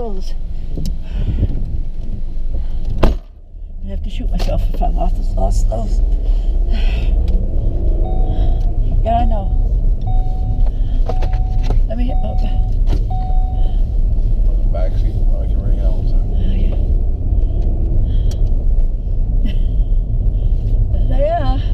those. I have to shoot myself if I lost, lost those. Yeah, I know. Let me hit. Oh, Back seat, I can ring out. there. Take that off now.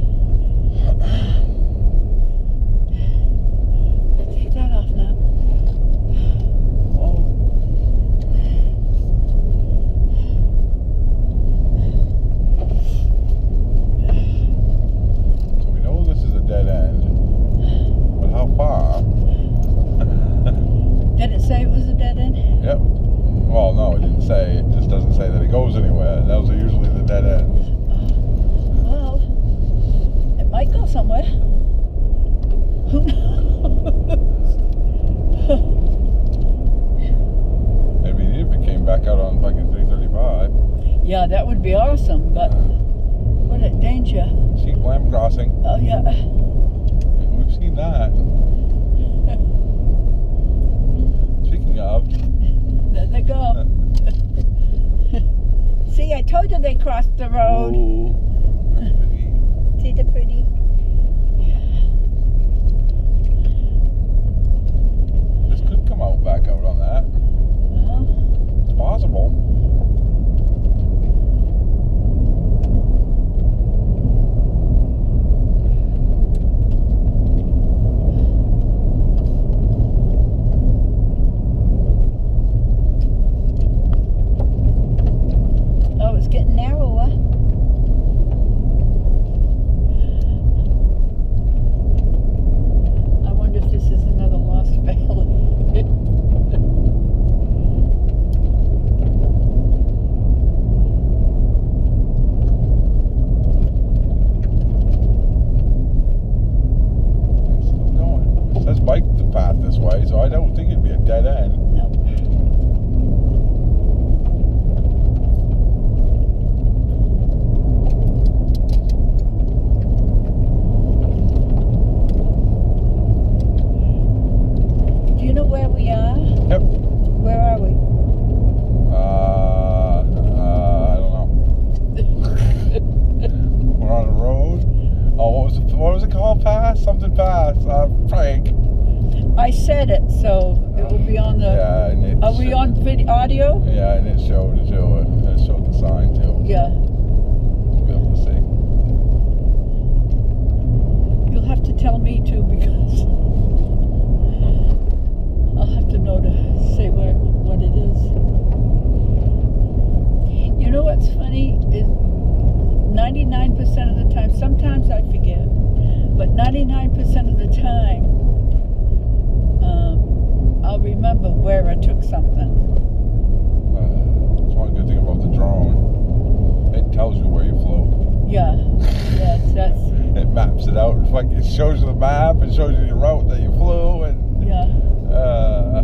maps it out. It shows you the map. It shows you the route that you flew and yeah. Uh,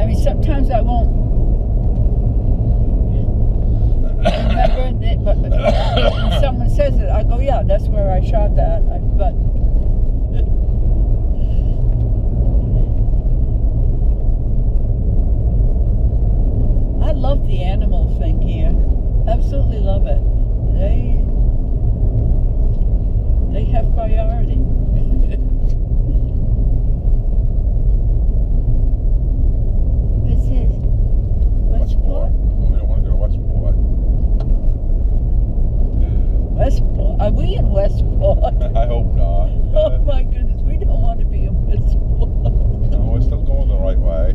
I mean, sometimes I won't remember it, but someone says it, I go, yeah, that's where I shot that. I, but love the animal thing here. Absolutely love it. They they have priority. Westport? I want to go to Westport. Westport? Are we in Westport? I hope not. Oh my goodness, we don't want to be in Westport. no, we're still going the right way.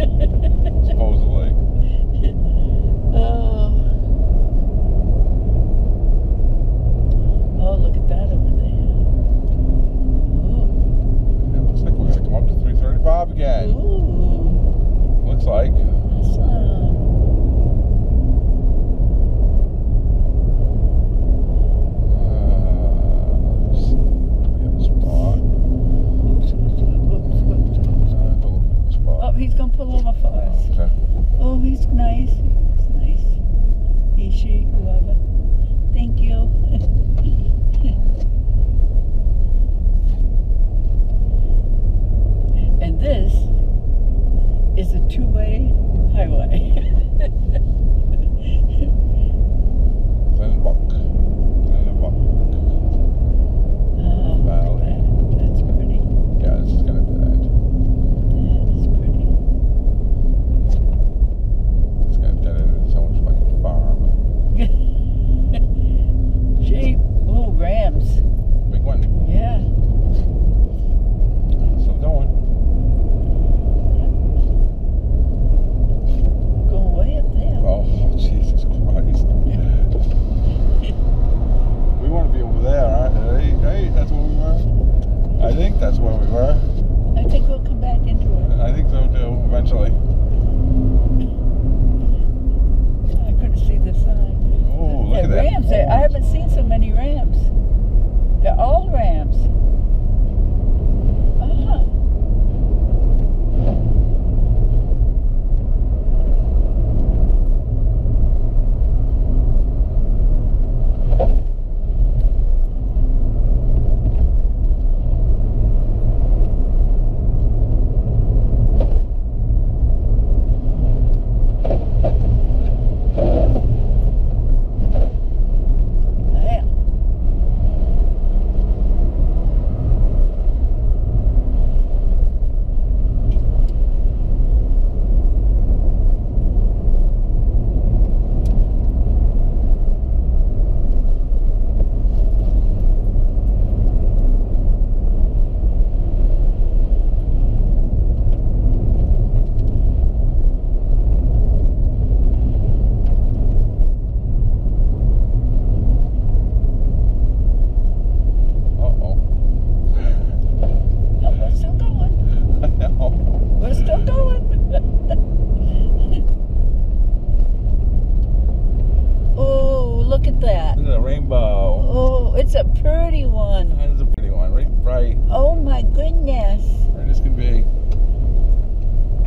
look at that. Look at the rainbow. Oh, it's a pretty one. That is a pretty one, right? Right. Oh my goodness. Right, this can be.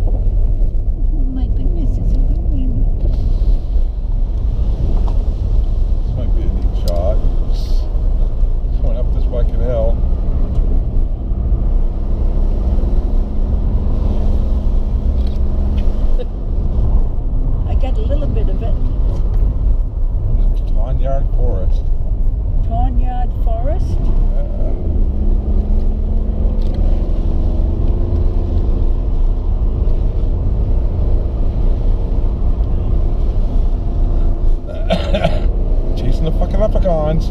Oh my goodness, it's a good one. This might be a neat shot. Going up this fucking hill. I got a little bit of it. Tawnyard Forest. Tawnyard Forest. Chasing the fucking leprechauns.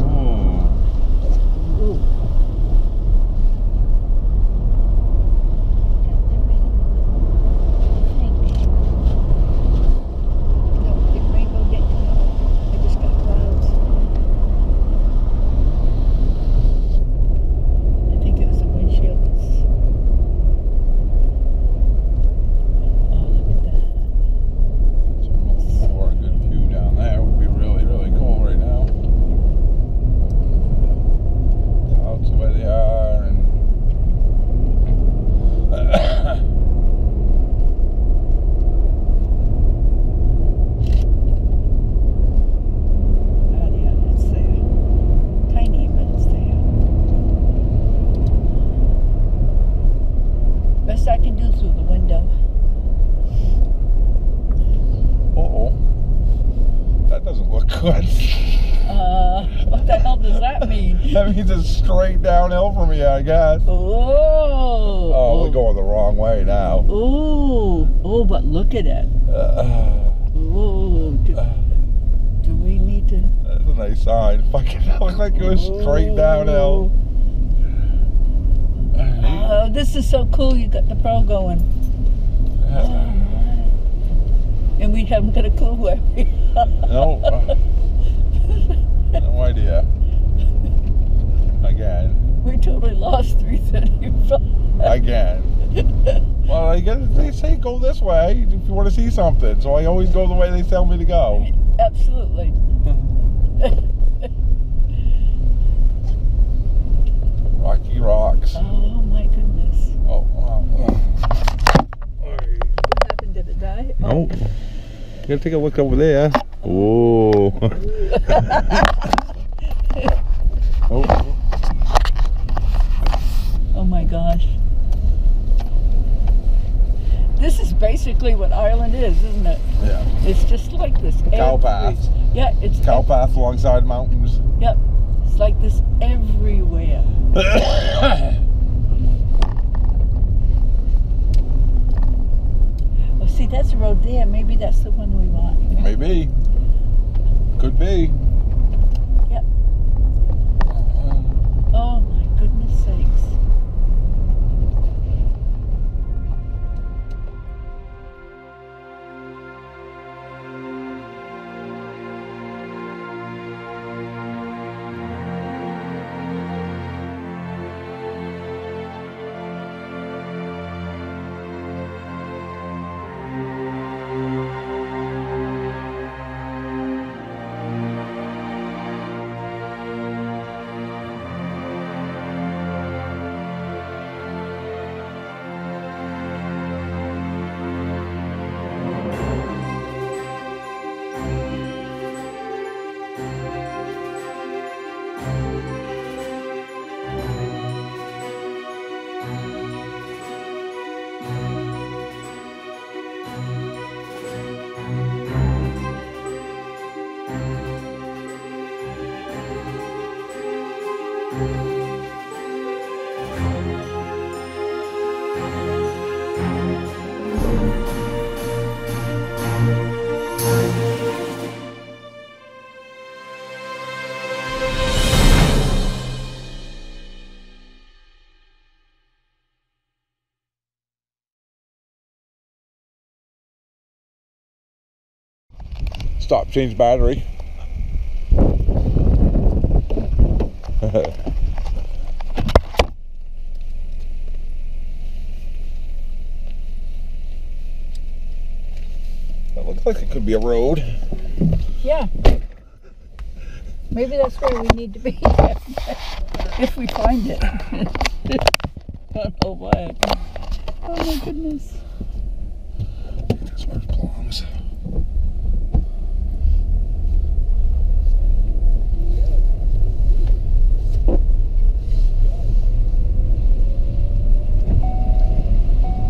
Ooh. Ooh. No, the rainbow didn't come out. I just got clouds. I think it was the windshield. that's- Oh, look at that. So I'm looking for a good view down there. Would be really, really cool right now. Clouds the way they are and Oh, yeah, it's there. Tiny, but it's there. Best I can do through the window. uh-oh. That doesn't look good. Uh, what the hell does that mean? that means it's straight downhill from me, I guess. Oh. Oh, we're going the wrong way now. Oh, oh, but look at it. Uh, Oh, do, do we need to? that's a nice sign. Fucking, that looked like it was straight downhill. Oh, this is so cool. You got the pro going. And we haven't got a clue where we are. No. uh, no idea. Again. We totally lost 335. Again. Well, I guess they say go this way if you want to see something. So I always go the way they tell me to go. Absolutely. Rocky rocks. Oh my goodness. Oh, wow. What happened? Did it die? Oh. You gotta take a look over there. Oh. oh. Oh my gosh. This is basically what Ireland is, isn't it? Yeah. It's just like this. Cow every- path. Yeah, it's Cow path alongside mountains. Yep. It's like this everywhere. Oh, see, that's a road there. Maybe that's the one we want. Maybe. Could be. Stop, change battery. that looks like it could be a road. Yeah. Maybe that's where we need to be if we find it. I don't know why. Oh my goodness. That's where it belongs.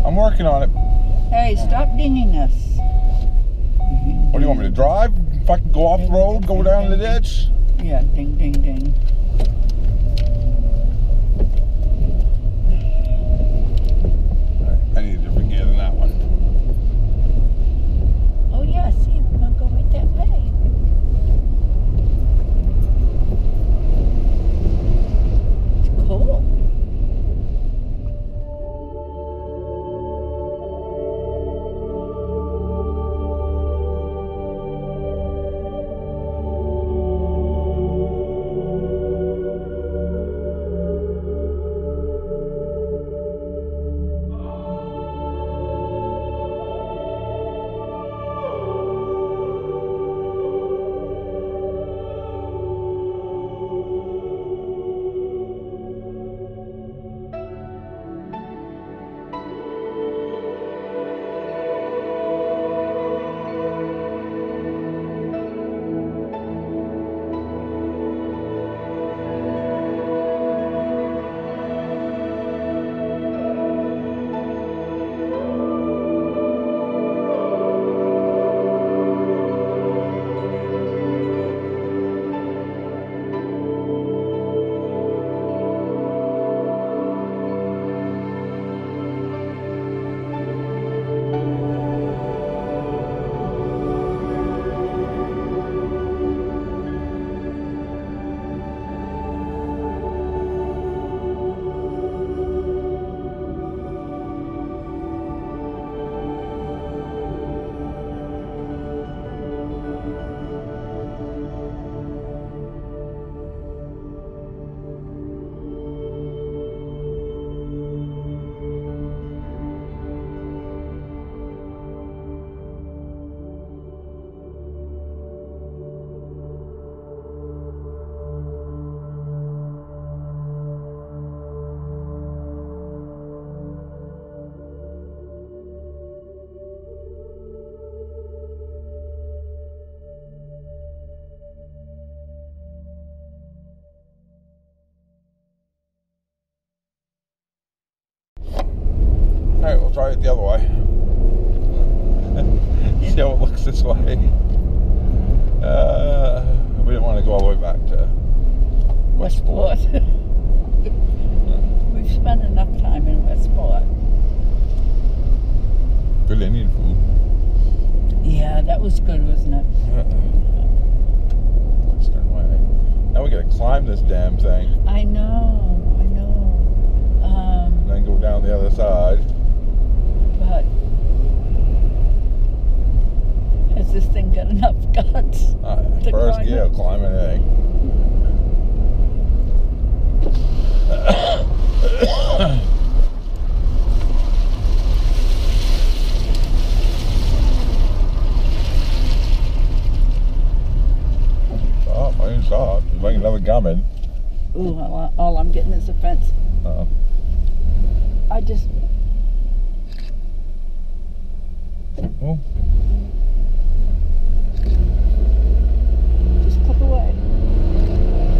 I'm working on it. Hey, stop dinging us. What do you want me to drive? Fucking go off the road, go down the ditch? Yeah, ding, ding, ding. have got. To first, climb yeah, climbing. Oh, my stop. I didn't stop. Like another coming. Ooh, all, all I'm getting is a fence. Uh -oh. I just. Oh.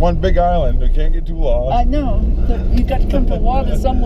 one big island. We can't get too lost. I know. You got to come to water somewhere.